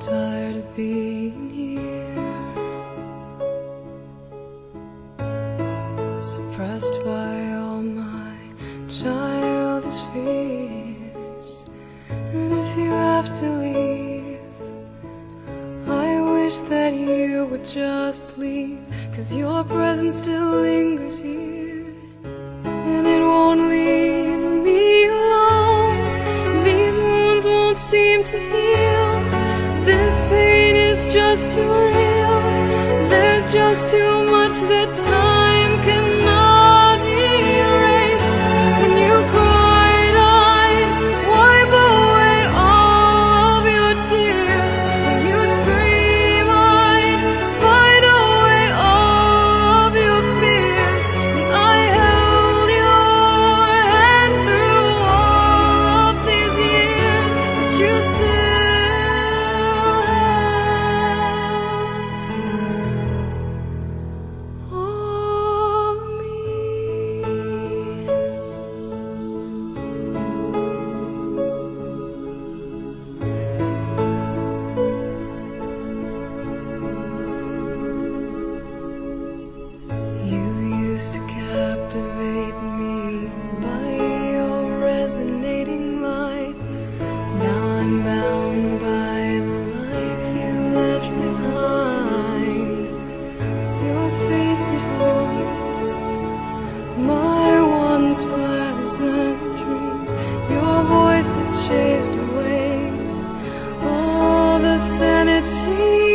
tired of being here, suppressed by all my childish fears. And if you have to leave, I wish that you would just leave, cause your presence still lingers here, and it won't leave me alone. These wounds won't seem to heal. Just too real. There's just too much that time sanity